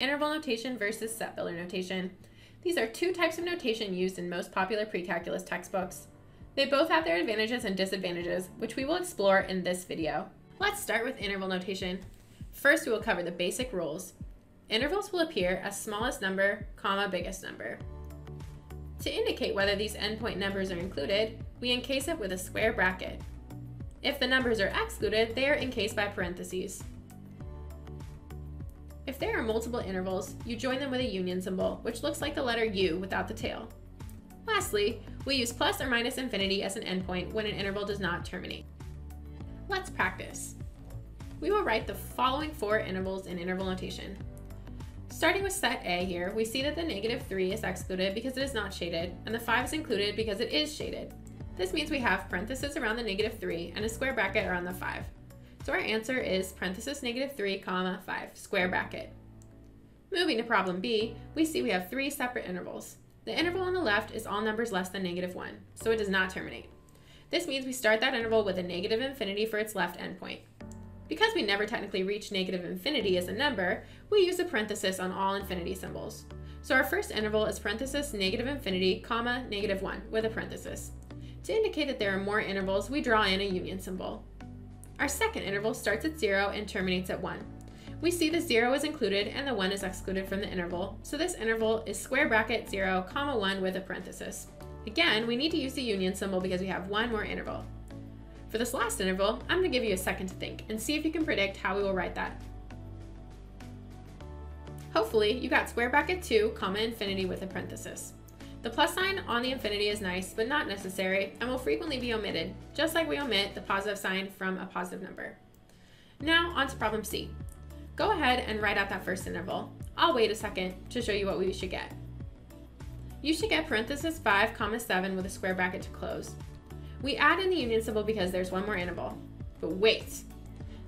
Interval notation versus set builder notation. These are two types of notation used in most popular pre-calculus textbooks. They both have their advantages and disadvantages, which we will explore in this video. Let's start with interval notation. First, we will cover the basic rules. Intervals will appear as smallest number, comma, biggest number. To indicate whether these endpoint numbers are included, we encase it with a square bracket. If the numbers are excluded, they are encased by parentheses. If there are multiple intervals, you join them with a union symbol, which looks like the letter U without the tail. Lastly, we use plus or minus infinity as an endpoint when an interval does not terminate. Let's practice. We will write the following four intervals in interval notation. Starting with set A here, we see that the negative 3 is excluded because it is not shaded, and the 5 is included because it is shaded. This means we have parentheses around the negative 3 and a square bracket around the 5. So our answer is parenthesis negative 3 comma 5 square bracket. Moving to problem B, we see we have three separate intervals. The interval on the left is all numbers less than negative 1, so it does not terminate. This means we start that interval with a negative infinity for its left endpoint. Because we never technically reach negative infinity as a number, we use a parenthesis on all infinity symbols. So our first interval is parenthesis negative infinity, comma, negative 1, with a parenthesis. To indicate that there are more intervals, we draw in a union symbol. Our second interval starts at 0 and terminates at 1. We see the 0 is included and the 1 is excluded from the interval, so this interval is square bracket 0, comma 1 with a parenthesis. Again, we need to use the union symbol because we have one more interval. For this last interval, I'm going to give you a second to think and see if you can predict how we will write that. Hopefully, you got square bracket 2, comma infinity with a parenthesis. The plus sign on the infinity is nice, but not necessary, and will frequently be omitted, just like we omit the positive sign from a positive number. Now, on to problem C. Go ahead and write out that first interval. I'll wait a second to show you what we should get. You should get parenthesis 5 comma 7 with a square bracket to close. We add in the union symbol because there's one more interval. But wait!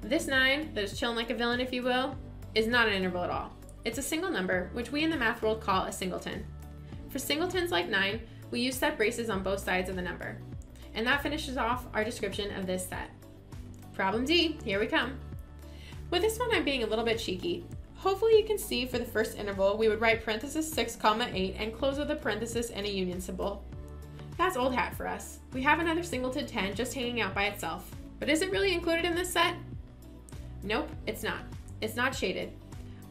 This 9, that is chilling like a villain if you will, is not an interval at all. It's a single number, which we in the math world call a singleton. For singletons like 9, we use set braces on both sides of the number. And that finishes off our description of this set. Problem D, here we come. With this one, I'm being a little bit cheeky. Hopefully you can see for the first interval, we would write parenthesis 6 comma 8 and close with a parenthesis and a union symbol. That's old hat for us. We have another singleton 10 just hanging out by itself. But is it really included in this set? Nope, it's not. It's not shaded.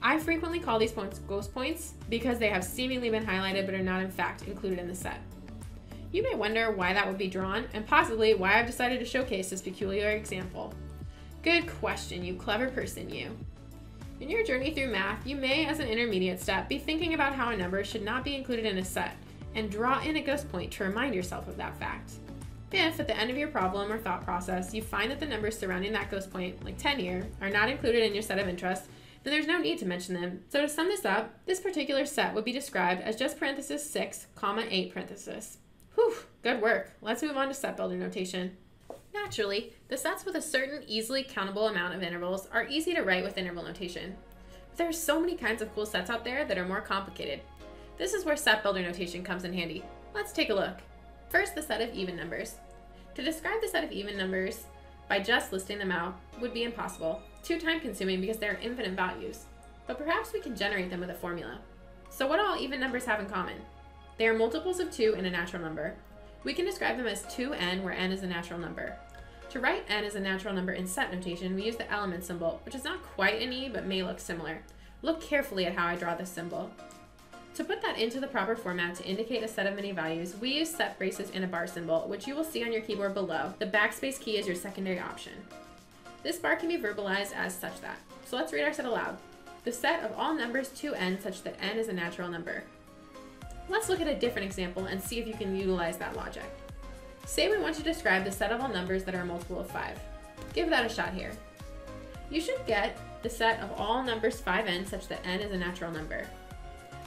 I frequently call these points ghost points because they have seemingly been highlighted but are not in fact included in the set. You may wonder why that would be drawn and possibly why I've decided to showcase this peculiar example. Good question, you clever person, you. In your journey through math, you may, as an intermediate step, be thinking about how a number should not be included in a set and draw in a ghost point to remind yourself of that fact. If, at the end of your problem or thought process, you find that the numbers surrounding that ghost point, like 10 here, are not included in your set of interest, then there's no need to mention them. So to sum this up, this particular set would be described as just parenthesis 6, comma 8 parenthesis. Whew, good work. Let's move on to set builder notation. Naturally, the sets with a certain easily countable amount of intervals are easy to write with interval notation. But there are so many kinds of cool sets out there that are more complicated. This is where set builder notation comes in handy. Let's take a look. First, the set of even numbers. To describe the set of even numbers by just listing them out would be impossible, too time consuming because there are infinite values. But perhaps we can generate them with a formula. So what all even numbers have in common? They are multiples of 2 in a natural number. We can describe them as 2n where n is a natural number. To write n as a natural number in set notation, we use the element symbol, which is not quite an e but may look similar. Look carefully at how I draw this symbol. To put that into the proper format to indicate a set of many values, we use set braces and a bar symbol, which you will see on your keyboard below. The backspace key is your secondary option. This bar can be verbalized as such that. So let's read our set aloud. The set of all numbers to n such that n is a natural number. Let's look at a different example and see if you can utilize that logic. Say we want to describe the set of all numbers that are a multiple of 5. Give that a shot here. You should get the set of all numbers 5n such that n is a natural number.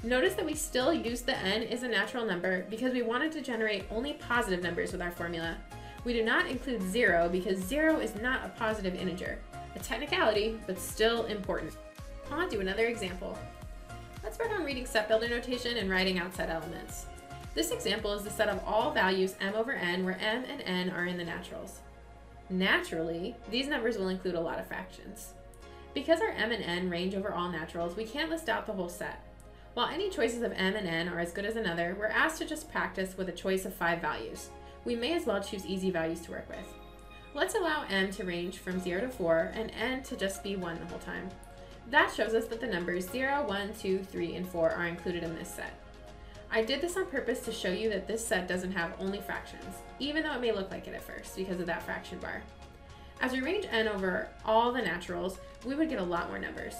Notice that we still use the n is a natural number because we wanted to generate only positive numbers with our formula. We do not include 0 because 0 is not a positive integer. A technicality, but still important. On to another example. Let's work on reading set builder notation and writing out set elements. This example is the set of all values m over n where m and n are in the naturals. Naturally, these numbers will include a lot of fractions. Because our m and n range over all naturals, we can't list out the whole set. While any choices of m and n are as good as another, we're asked to just practice with a choice of five values. We may as well choose easy values to work with. Let's allow m to range from 0 to 4 and n to just be 1 the whole time. That shows us that the numbers 0, 1, 2, 3, and 4 are included in this set. I did this on purpose to show you that this set doesn't have only fractions, even though it may look like it at first because of that fraction bar. As we range n over all the naturals, we would get a lot more numbers.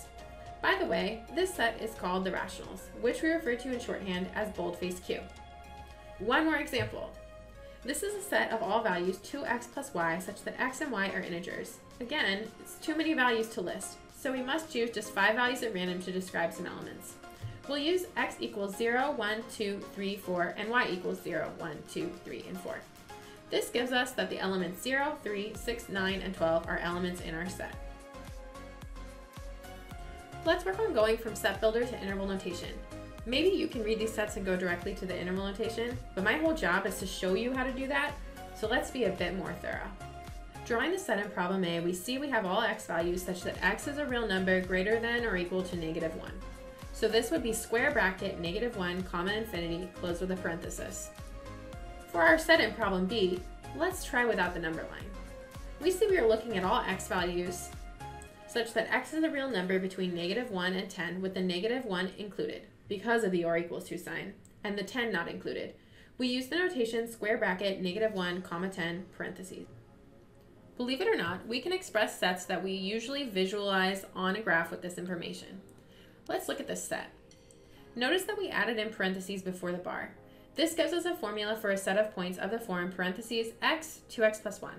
By the way, this set is called the rationals, which we refer to in shorthand as boldface Q. One more example. This is a set of all values 2x plus y such that x and y are integers. Again, it's too many values to list, so we must choose just five values at random to describe some elements. We'll use x equals 0, 1, 2, 3, 4, and y equals 0, 1, 2, 3, and 4. This gives us that the elements 0, 3, 6, 9, and 12 are elements in our set. Let's work on going from set builder to interval notation. Maybe you can read these sets and go directly to the interval notation, but my whole job is to show you how to do that, so let's be a bit more thorough. Drawing the set in problem A, we see we have all x values such that x is a real number greater than or equal to negative 1. So this would be square bracket negative 1 comma infinity closed with a parenthesis. For our set in problem B, let's try without the number line. We see we are looking at all x values such that x is a real number between negative 1 and 10 with the negative 1 included because of the or equals to sign and the 10 not included. We use the notation square bracket negative 1 comma 10 parentheses. Believe it or not, we can express sets that we usually visualize on a graph with this information. Let's look at this set. Notice that we added in parentheses before the bar. This gives us a formula for a set of points of the form parentheses x, 2x plus 1.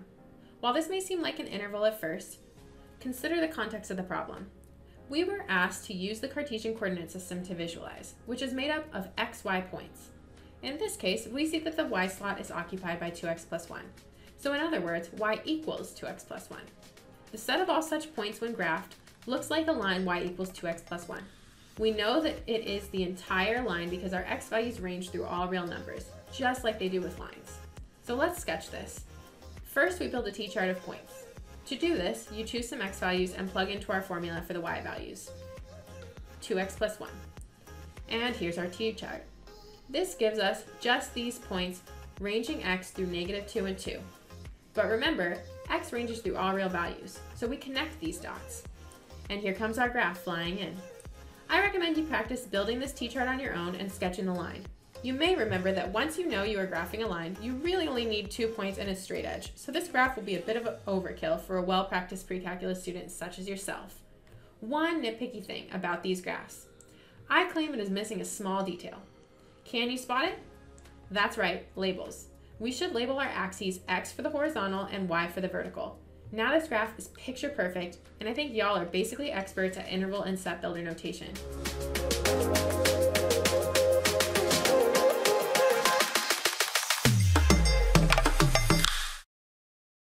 While this may seem like an interval at first, consider the context of the problem. We were asked to use the Cartesian coordinate system to visualize, which is made up of x, y points. In this case, we see that the y slot is occupied by 2x plus 1. So in other words, y equals 2x plus 1. The set of all such points when graphed looks like the line y equals 2x plus 1. We know that it is the entire line because our x values range through all real numbers, just like they do with lines. So let's sketch this. First, we build a t-chart of points. To do this, you choose some x values and plug into our formula for the y values. 2x plus 1. And here's our t-chart. This gives us just these points ranging x through negative 2 and 2. But remember, x ranges through all real values, so we connect these dots. And here comes our graph flying in. I recommend you practice building this t-chart on your own and sketching the line. You may remember that once you know you are graphing a line, you really only need two points and a straight edge, so this graph will be a bit of an overkill for a well-practiced pre-calculus student such as yourself. One nitpicky thing about these graphs. I claim it is missing a small detail. Can you spot it? That's right, labels. We should label our axes x for the horizontal and y for the vertical. Now this graph is picture perfect, and I think y'all are basically experts at interval and set builder notation.